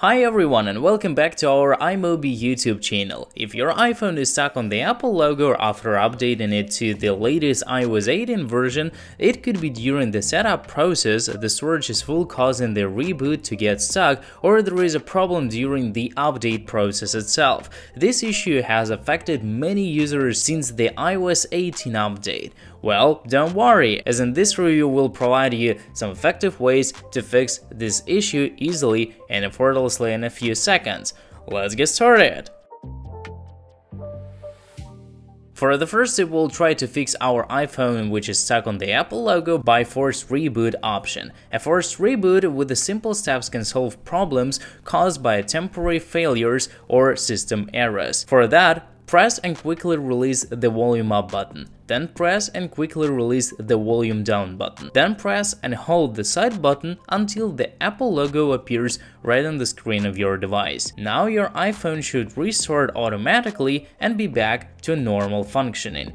Hi everyone and welcome back to our iMobie YouTube channel. If your iPhone is stuck on the Apple logo after updating it to the latest iOS 18 version, it could be during the setup process the storage is full causing the reboot to get stuck or there is a problem during the update process itself. This issue has affected many users since the iOS 18 update. Well, don't worry, as in this review will provide you some effective ways to fix this issue easily and effortlessly in a few seconds. Let's get started! For the first step, we'll try to fix our iPhone which is stuck on the Apple logo by forced reboot option. A forced reboot with the simple steps can solve problems caused by temporary failures or system errors. For that, Press and quickly release the volume up button. Then press and quickly release the volume down button. Then press and hold the side button until the Apple logo appears right on the screen of your device. Now your iPhone should restart automatically and be back to normal functioning.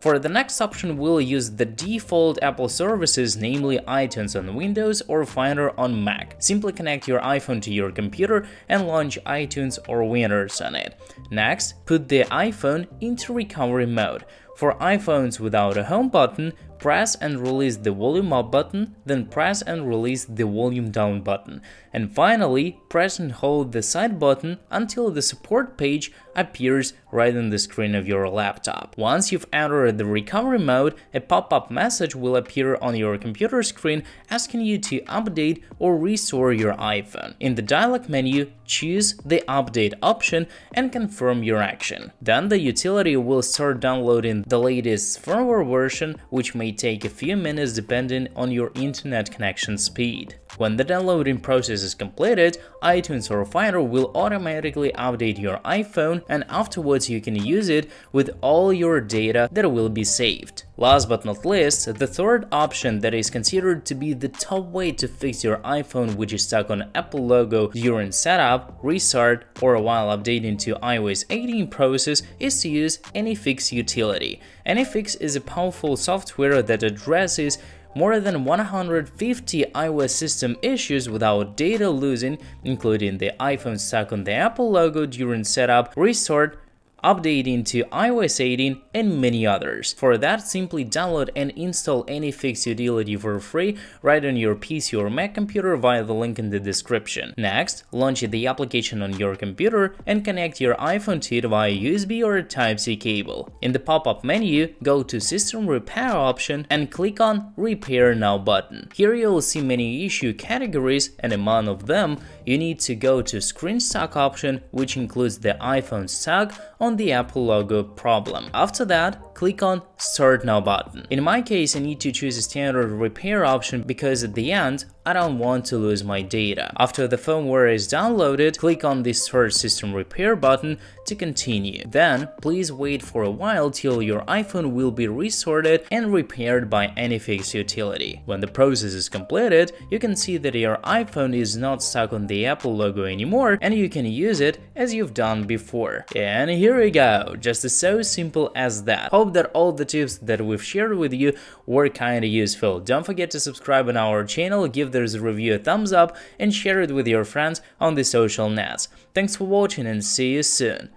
For the next option, we'll use the default Apple services, namely iTunes on Windows or Finder on Mac. Simply connect your iPhone to your computer and launch iTunes or Windows on it. Next, put the iPhone into recovery mode. For iPhones without a home button, press and release the volume up button, then press and release the volume down button, and finally press and hold the side button until the support page appears right on the screen of your laptop. Once you've entered the recovery mode, a pop-up message will appear on your computer screen asking you to update or restore your iPhone. In the dialog menu, choose the update option and confirm your action. Then the utility will start downloading the latest firmware version, which may take a few minutes depending on your internet connection speed. When the downloading process is completed, iTunes or Finder will automatically update your iPhone and afterwards you can use it with all your data that will be saved. Last but not least, the third option that is considered to be the top way to fix your iPhone which is stuck on Apple logo during setup, restart, or while updating to iOS 18 process is to use AnyFix utility. AnyFix is a powerful software that addresses more than 150 iOS system issues without data losing, including the iPhone stuck on the Apple logo during setup, restart, updating to iOS 18 and many others. For that, simply download and install AnyFix utility for free right on your PC or Mac computer via the link in the description. Next, launch the application on your computer and connect your iPhone to it via USB or Type-C cable. In the pop-up menu, go to System Repair option and click on Repair Now button. Here you'll see many issue categories and among of them, you need to go to Screen Stuck option which includes the iPhone stuck on the Apple logo problem. After that, click on Start Now button. In my case, I need to choose a standard repair option because at the end, I don't want to lose my data. After the firmware is downloaded, click on the Start System Repair button to continue. Then, please wait for a while till your iPhone will be resorted and repaired by AnyFix utility. When the process is completed, you can see that your iPhone is not stuck on the Apple logo anymore and you can use it as you've done before. And here we go, just so simple as that. Hope that all the tips that we've shared with you were kinda useful. Don't forget to subscribe on our channel, give the review a thumbs up and share it with your friends on the social nets. Thanks for watching and see you soon.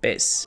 Peace.